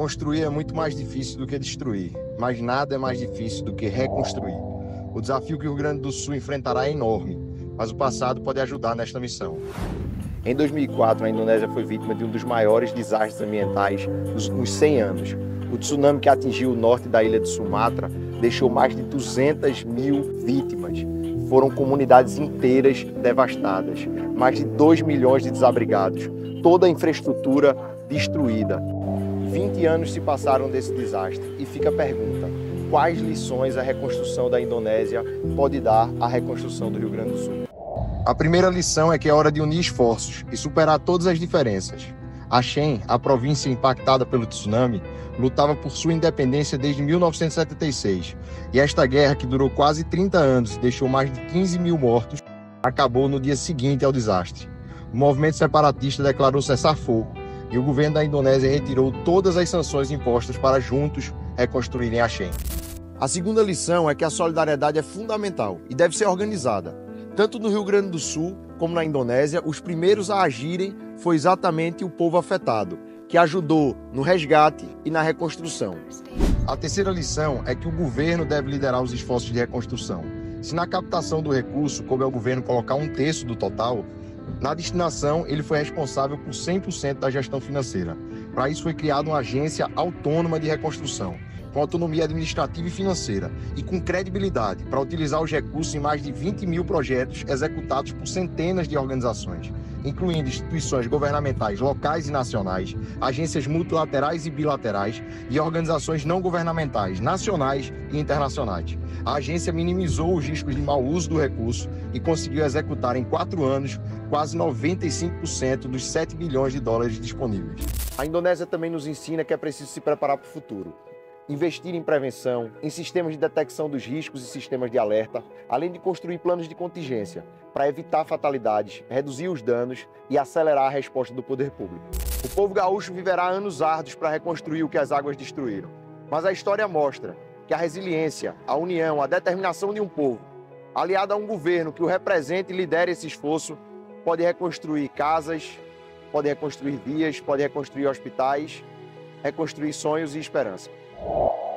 Construir é muito mais difícil do que destruir, mas nada é mais difícil do que reconstruir. O desafio que o Rio Grande do Sul enfrentará é enorme, mas o passado pode ajudar nesta missão. Em 2004, a Indonésia foi vítima de um dos maiores desastres ambientais dos últimos 100 anos. O tsunami que atingiu o norte da ilha de Sumatra deixou mais de 200 mil vítimas. Foram comunidades inteiras devastadas, mais de 2 milhões de desabrigados, toda a infraestrutura destruída. 20 anos se passaram desse desastre e fica a pergunta: quais lições a reconstrução da Indonésia pode dar à reconstrução do Rio Grande do Sul? A primeira lição é que é hora de unir esforços e superar todas as diferenças. Achem, a província impactada pelo tsunami, lutava por sua independência desde 1976. E esta guerra, que durou quase 30 anos e deixou mais de 15 mil mortos, acabou no dia seguinte ao desastre. O movimento separatista declarou cessar fogo e o governo da Indonésia retirou todas as sanções impostas para juntos reconstruírem Achem. A segunda lição é que a solidariedade é fundamental e deve ser organizada. Tanto no Rio Grande do Sul como na Indonésia, os primeiros a agirem foi exatamente o povo afetado, que ajudou no resgate e na reconstrução. A terceira lição é que o governo deve liderar os esforços de reconstrução. Se na captação do recurso coube ao governo colocar um terço do total, na destinação, ele foi responsável por 100% da gestão financeira. Para isso, foi criada uma agência autônoma de reconstrução, com autonomia administrativa e financeira e com credibilidade para utilizar os recursos em mais de 20 mil projetos executados por centenas de organizações, incluindo instituições governamentais locais e nacionais, agências multilaterais e bilaterais e organizações não governamentais nacionais e internacionais. A agência minimizou os riscos de mau uso do recurso e conseguiu executar em quatro anos quase 95% dos 7 bilhões de dólares disponíveis. A Indonésia também nos ensina que é preciso se preparar para o futuro investir em prevenção, em sistemas de detecção dos riscos e sistemas de alerta, além de construir planos de contingência para evitar fatalidades, reduzir os danos e acelerar a resposta do poder público. O povo gaúcho viverá anos árduos para reconstruir o que as águas destruíram, mas a história mostra que a resiliência, a união, a determinação de um povo, aliada a um governo que o represente e lidere esse esforço, pode reconstruir casas, pode reconstruir vias, pode reconstruir hospitais, reconstruir sonhos e esperança. you